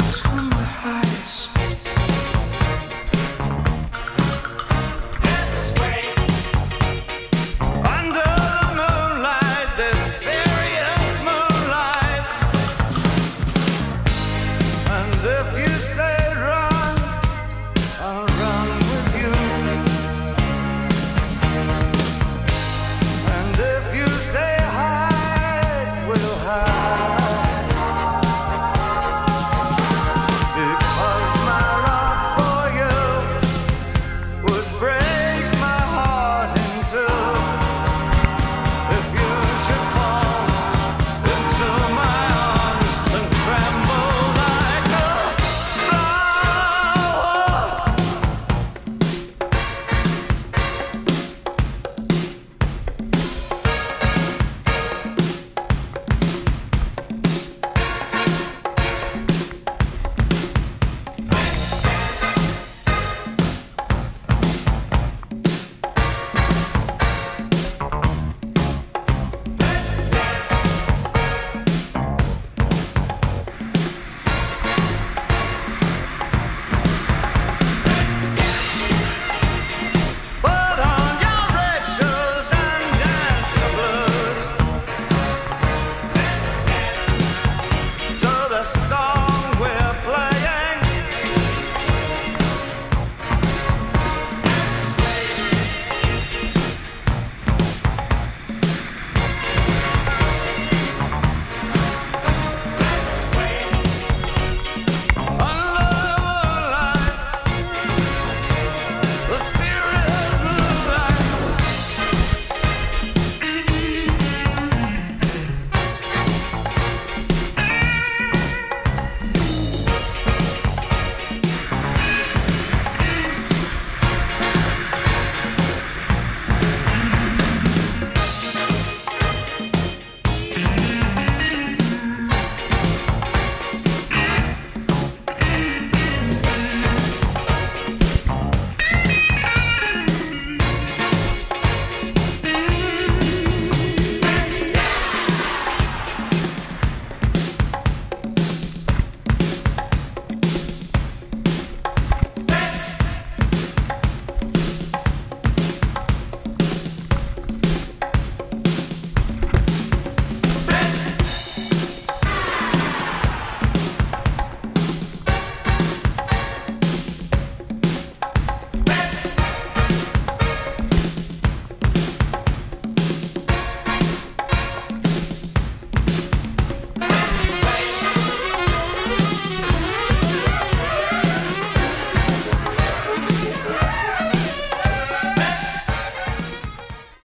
to my eyes.